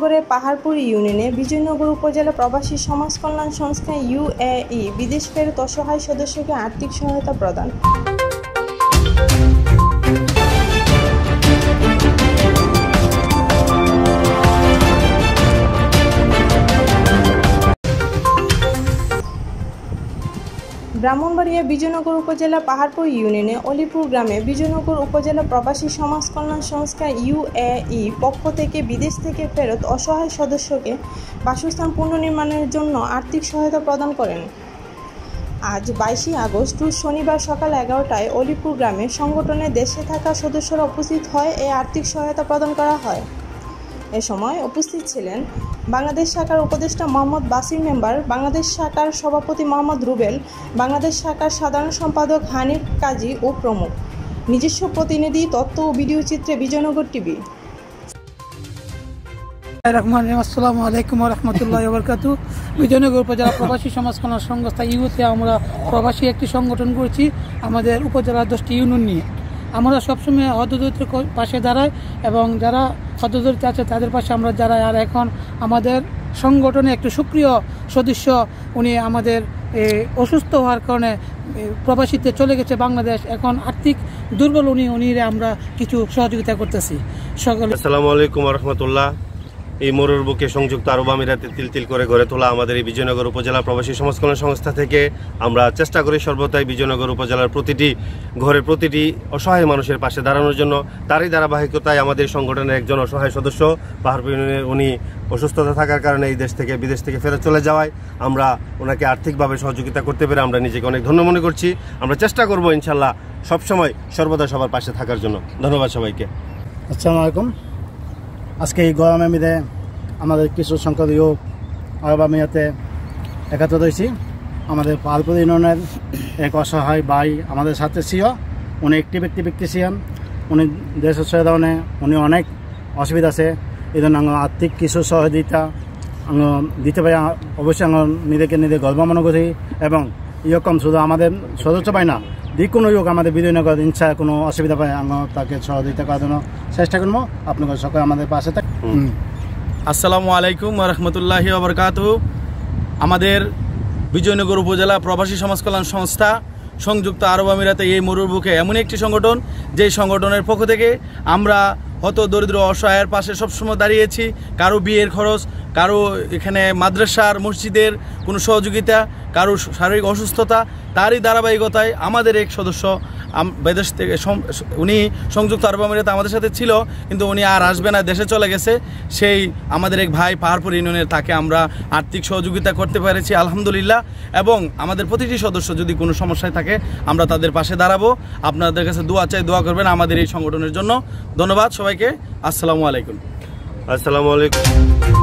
বিজয়নগরের পাহাড়পুর ইউনিয়নে বিজয়নগর উপজেলা প্রবাসী সমাজ কল্যাণ সংস্থা ইউএই বিদেশ ফেরত অসহায় সদস্যকে আর্থিক সহায়তা প্রদান। ব্রাহ্মণবাড়িয়া বিজয়নগর উপজেলা পাহাড়পুর ইউনিয়নে অলিপুর গ্রামে বিজয়নগর উপজেলা প্রবাসী সমাজ কল্যাণ সংস্থা ইউএই পক্ষ থেকে বিদেশ থেকে ফেরত অসহায় সদস্যকে বাসস্থান পুনর্নির্মাণের জন্য আর্থিক সহায়তা প্রদান করেন। আজ বাইশে আগস্ট শনিবার সকাল এগারোটায় অলিপুর গ্রামে সংগঠনে দেশে থাকা সদস্যরা উপস্থিত হয়। এ আর্থিক সহায়তা প্রদান করা হয়। এ সময় উপস্থিত ছিলেন বাংলাদেশ শাখার উপদেষ্টা মোহাম্মদ বাসির মেম্বার, বাংলাদেশ শাখার সভাপতি মোহাম্মদ রুবেল, বাংলাদেশ শাখার সাধারণ সম্পাদক হানিফ কাজী ও প্রমুখ। নিজস্ব প্রতিনিধি, তথ্য ও ভিডিও চিত্রে বিজয়নগর টিভি। রহমান আসসালামু আলাইকুম রহমতুল্লাহ বরকাত বিজয়নগর উপজেলা প্রবাসী সমাজ কল্যাণ সংস্থা ইউতে আমরা প্রবাসী একটি সংগঠন করেছি, আমাদের উপজেলার দশটি ইউনিয়ন নিয়ে। আমরা সবসময় হতদরিদ্র পাশে দাঁড়াই এবং যারা হতদরিদ্র আছে তাদের পাশে আমরা যারা, আর এখন আমাদের সংগঠনে একটু সক্রিয় সদস্য, উনি আমাদের অসুস্থ হওয়ার কারণে প্রবাসীতে চলে গেছে বাংলাদেশ। এখন আর্থিক দুর্বল উনি উনি আমরা কিছু সহযোগিতা করতেছি। সকল আসসালামু আলাইকুম রহমতুল্লাহ। এই মরুর বুকে সংযুক্ত আরব আমিরাতে তিল তিল করে গড়ে তোলা আমাদের এই বিজয়নগর উপজেলা প্রবাসী সমাজ কল্যাণ সংস্থা থেকে আমরা চেষ্টা করি সর্বদাই বিজয়নগর উপজেলার প্রতিটি ঘরের প্রতিটি অসহায় মানুষের পাশে দাঁড়ানোর জন্য। তারই ধারাবাহিকতায় আমাদের সংগঠনের একজন অসহায় সদস্য ইউনিয়নের উনি অসুস্থতা থাকার কারণে এই দেশ থেকে, বিদেশ থেকে ফেরত চলে যাওয়ায় আমরা ওনাকে আর্থিকভাবে সহযোগিতা করতে পেরে আমরা নিজেকে অনেক ধন্য মনে করছি। আমরা চেষ্টা করব ইনশাল্লাহ সবসময় সর্বদা সবার পাশে থাকার জন্য। ধন্যবাদ সবাইকে। আসসালামু আলাইকুম। আজকে এই গরমে মিলে আমাদের কিছু সংখ্যক লোক আরব আমিরাতে একাত্র হয়েছি। আমাদের পালপুর ইউনিয়নের এক অসহায় ভাই আমাদের সাথে ছিল। উনি একটি ব্যক্তি ব্যক্তি ছিলেন। উনি দেশের সহায়তা উনি অনেক অসুবিধা আছে। এই জন্য আমি আর্থিক কিছু সহযোগিতা দিতে পারি। অবশ্যই আমি নিজেকে নিজে গর্ব মনে করি এবং এরকম শুধু আমাদের সদস্য পাই না। যে কোনো লোক আমাদের বিজয়নগর ইচ্ছা, কোনো অসুবিধা পায়, আমরা তাকে সহযোগিতা করার জন্য চেষ্টা করব। আপনাদের সকলে আমাদের পাশে থাক আসসালামু আলাইকুম রহমতুল্লাহি আবরকাত আমাদের বিজয়নগর উপজেলা প্রবাসী সমাজ কল্যাণ সংস্থা সংযুক্ত আরব আমিরাতে এই মরুর বুকে এমন একটি সংগঠন, যেই সংগঠনের পক্ষ থেকে আমরা হত দরিদ্র অসহায়ের পাশে সবসময় দাঁড়িয়েছি। কারও বিয়ের খরচ, কারও এখানে মাদ্রাসার, মসজিদের কোনো সহযোগিতা, কারও শারীরিক অসুস্থতা, তারই ধারাবাহিকতায় আমাদের এক সদস্য বিদেশ থেকে উনি সংযুক্ত আরব আমিরাতে আমাদের সাথে ছিল, কিন্তু উনি আর আসবে না, দেশে চলে গেছে। সেই আমাদের এক ভাই পাহাড়পুর ইউনিয়নের, তাকে আমরা আর্থিক সহযোগিতা করতে পেরেছি, আলহামদুলিল্লাহ। এবং আমাদের প্রতিটি সদস্য যদি কোনো সমস্যায় থাকে, আমরা তাদের পাশে দাঁড়াবো। আপনাদের কাছে দোয়া চাই, দোয়া করবেন আমাদের এই সংগঠনের জন্য। ধন্যবাদ সবাইকে। আসসালামু আলাইকুম। আসসালামু আলাইকুম।